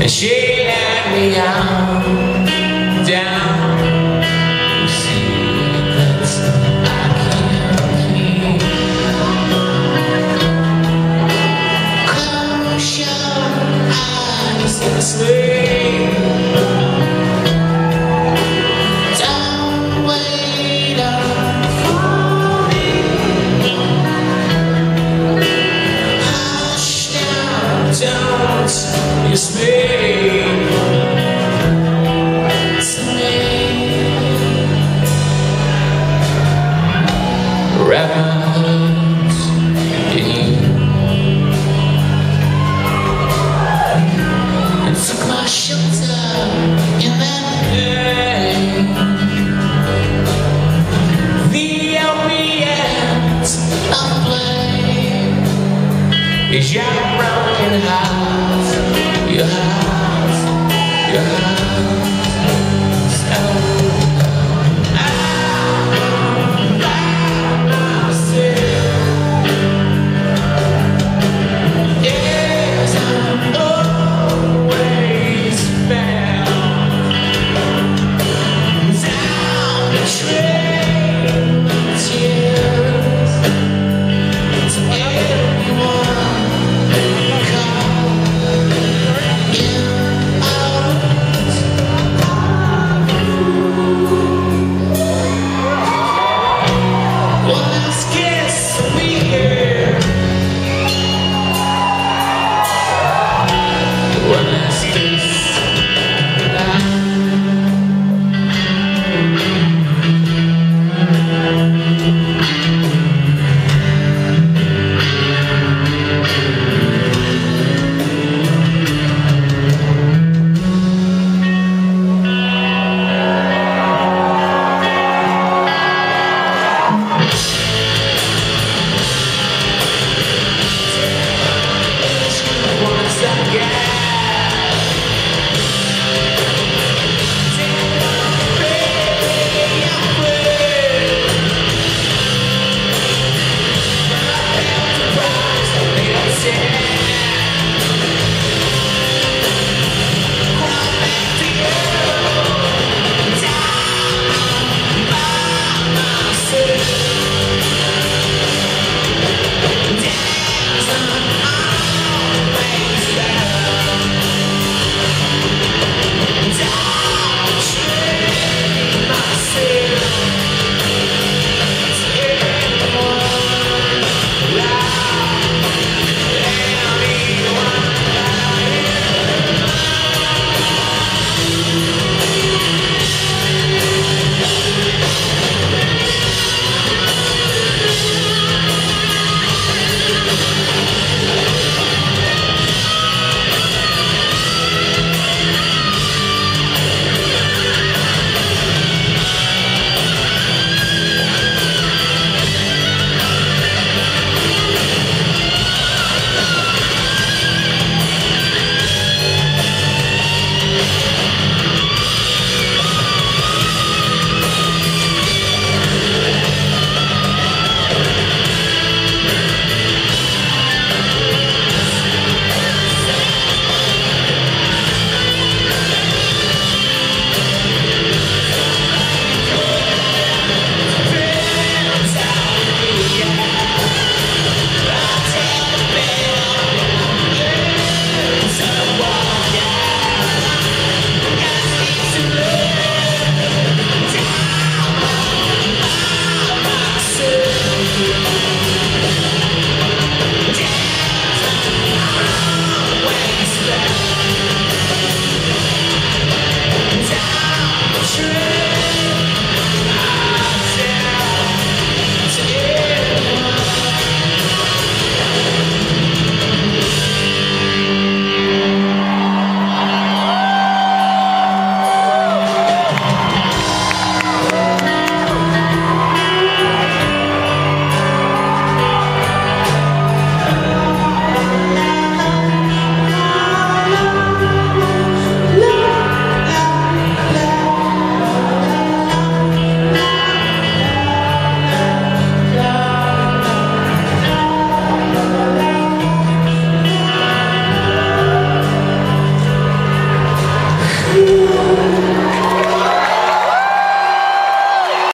and she let me out. Broken Yeah.